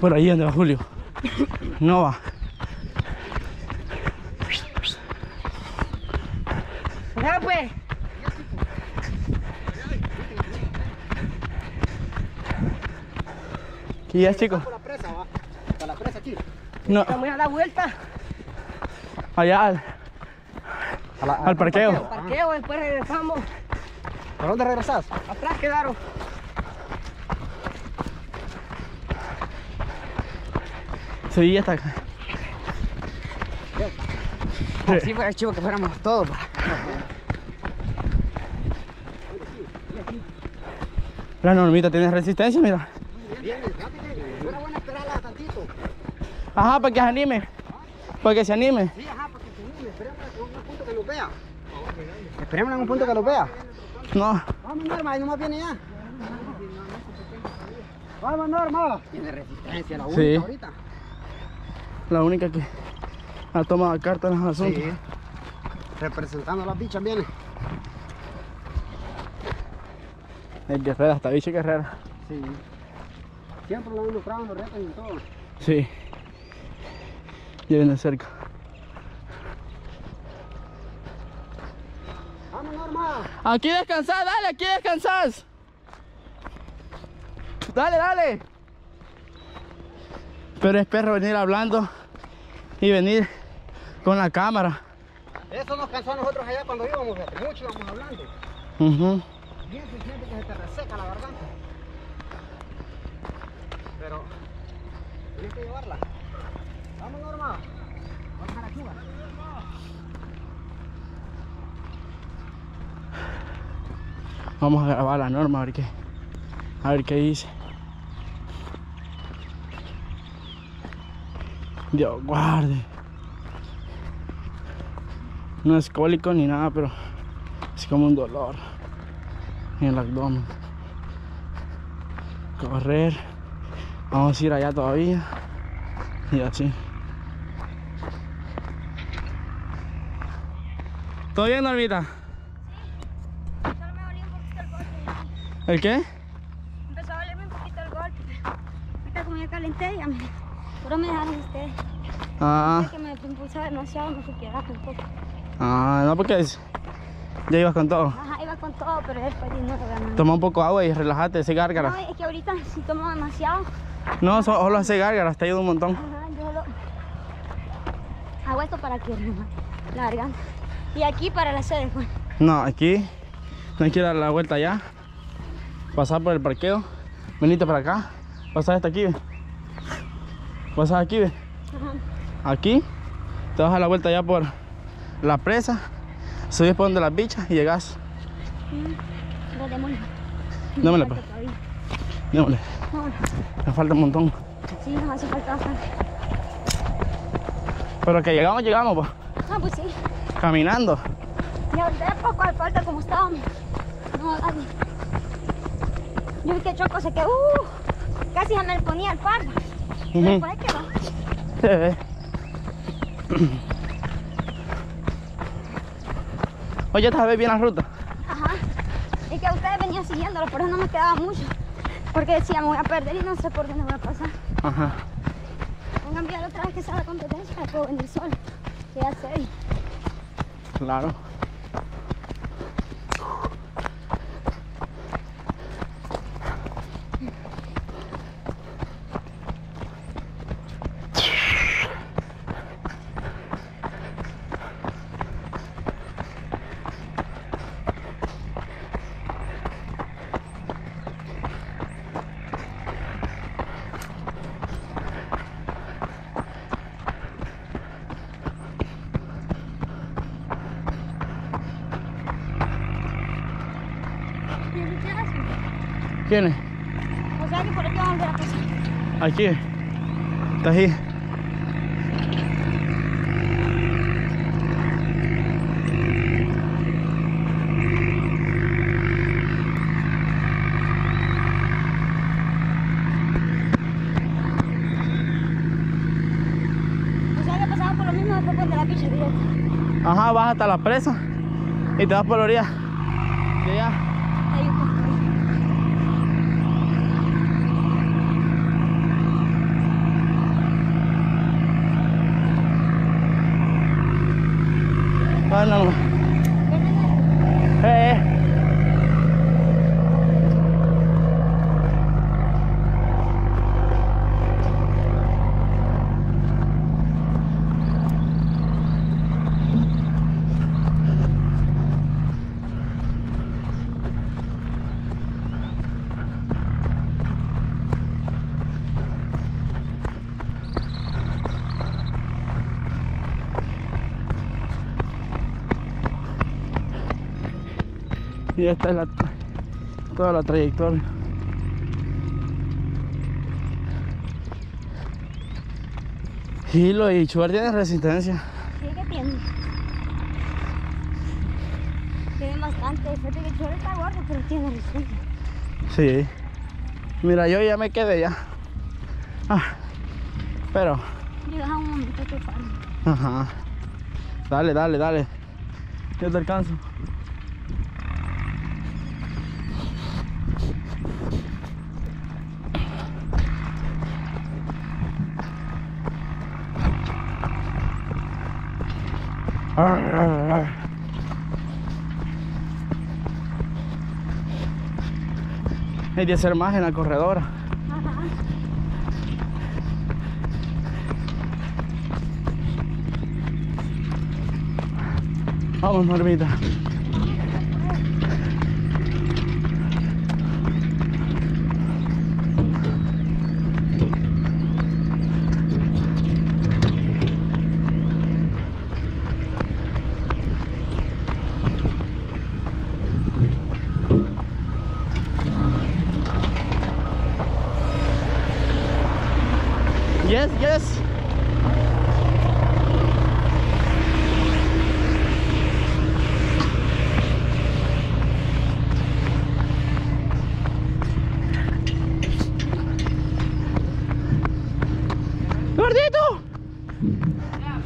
Por ahí donde va Julio. No va. Ya pues. Aquí ya, chicos. Por la presa, va. Para la presa aquí. No, Vamos a dar vuelta. allá al, A la- al parqueo. Parqueo, después regresamos. ¿Por dónde regresas? Atrás quedaron. Ya está acá. Así fuera chivo que fuéramos todos. La normita tiene resistencia, mira. Que era bueno esperarla tantito. Ajá, para que se anime. Para que se anime. Sí, ajá, porque se anime. Esperemos en un punto que los vea. Esperemos en un punto que los vea. No, Vamos, Norma, ahí nomás viene ya. Vamos, Norma. Tiene resistencia la única Sí. ahorita. La única que ha tomado carta en los asuntos. Sí. Representando a las bichas viene. El guerrera, hasta bicho guerrera. Sí. Siempre lo han lucrado en los retos y en todo. Sí. Viene cerca. Vamos, Norma. Aquí descansás, dale, aquí descansás. Dale, dale. Pero es perro venir hablando y venir con la cámara. Eso nos cansó a nosotros allá cuando íbamos, mucho íbamos hablando. Ujú. Bien se siente que se te reseca la garganta. Pero tienes que llevarla. Vamos, Norma. Vamos a la chuva. Vamos a grabar la norma a ver qué, a ver qué dice. Dios guarde. No es cólico ni nada, pero es como un dolor en el abdomen. Correr. Vamos a ir allá todavía. Y así. ¿Todo bien, Normita? Solo me dolía un poquito el golpe. ¿El qué? Empezó a dolerme un poquito el golpe. Ahorita como ya calenté, ya me... Pero me dejaron ustedes. Ah. Me impulsaba demasiado, no. Ah, no, porque es- ya ibas con todo. Ajá, iba con todo, pero después no lo. Toma un poco de agua y relájate, ese No, gárgara. es que ahorita si tomo demasiado, No, so- solo hace gárgaras, te ayuda un montón. ajá, yo lo... Hago esto para que no la garganta. Y aquí para la sede, pues. No, aquí no hay que dar la vuelta allá. Pasar por el parqueo. Venite para acá. Pasar hasta aquí, ve. Pasar aquí, ve. Ajá. Aquí. Te das a la vuelta allá por la presa. Subes por donde las bichas y llegas. Los demonios. Dámela, Me pues. Démosle. No, Me falta un montón. sí, nos hace falta bastante. Pero que llegamos, llegamos, pues. Ah, pues sí. Caminando. Y ahorita poco al falta como estábamos. No, dale. Yo vi que Choco se quedó. Uh, casi se me ponía el par. Quedó. Se ve. Oye, ¿te sabes bien la ruta? Ajá. Es que ustedes venían siguiéndolo, por eso no me quedaba mucho. Porque decía, me voy a perder y no sé por dónde voy a pasar. Ajá. Voy a cambiar otra vez que sea la competencia, puedo venir sola. Que ya sé. Claro. ¿Y eso qué hace? ¿Quién es? O sea que por aquí vamos a volver a pasar. Aquí. Está ahí. O sea que pasamos por lo mismo después de la picha directa. Ajá, vas hasta la presa y te vas por la orilla. De allá. Ahí un poco. Ah, no, no. Eh, eh. Y esta es la, toda la trayectoria. Y lo y Chubar tiene resistencia. Sí, que tiene. Tiene bastante. Fíjate que el chorro está gordo, pero tiene resistencia. Sí. Mira, yo ya me quedé ya. Ah, pero, Llega un momento que para. ajá. Dale, dale, dale. Yo te alcanzo. Hay de hacer más en la corredora. Vamos, Normita. Yes, yes. ¡Gordito! Ah,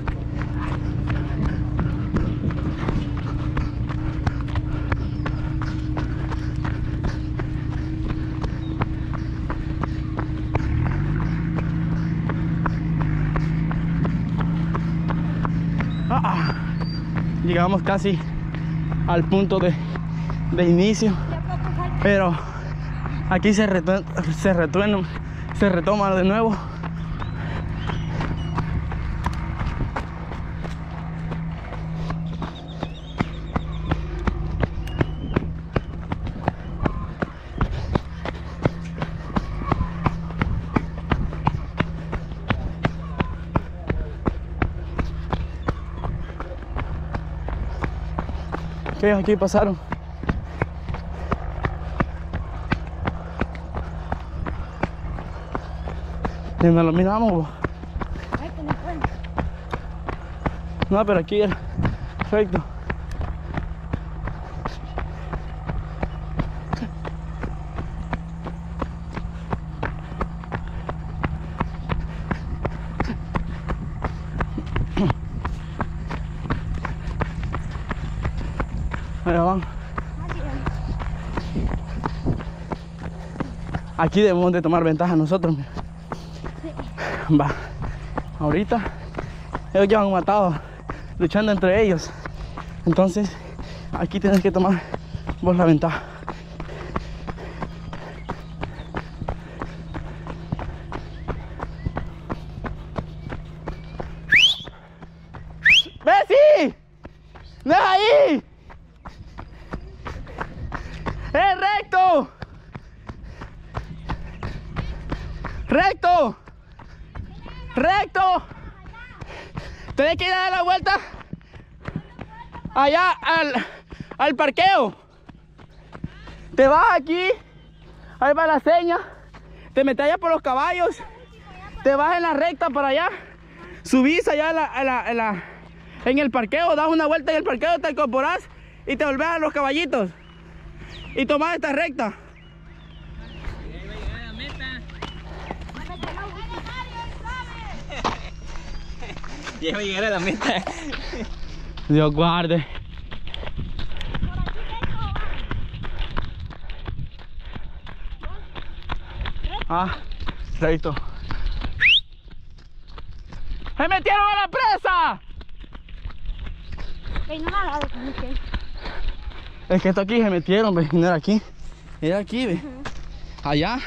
Llegamos casi al punto de, inicio, pero aquí se, retu- se, se retoma de nuevo. ¿Qué? Aquí pasaron. Y nos lo miramos. que no pero aquí era. Perfecto. Aquí debemos de tomar ventaja nosotros. Va. Ahorita ellos ya han matado luchando entre ellos. Entonces aquí tienes que tomar vos la ventaja. ¡Bessie! ¡Deja ahí! ¡Es recto! ¡Recto! ¡Recto! Tienes que ir a dar la vuelta allá al, al parqueo. Te vas aquí, ahí va la seña, te metes allá por los caballos, te vas en la recta para allá, subís allá a la- a la- en el parqueo, das una vuelta en el parqueo, te incorporás y te volvés a los caballitos y tomás esta recta. Ya iba a llegar a la meta. Dios guarde. Ah, recto. ¡Me metieron a la presa! No me. Es que esto aquí se metieron, ve. No era aquí. Era aquí, ve. Allá.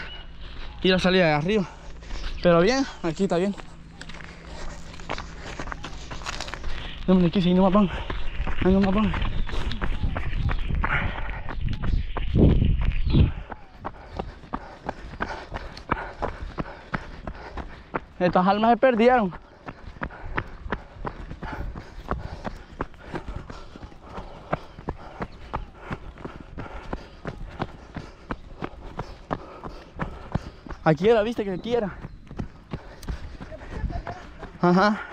Y la salida de arriba. Pero bien, aquí está bien. Naman iki sino mabang. Ano mabang? Estas almas se perdieron. Aquí era, viste que aquí era. Ajá.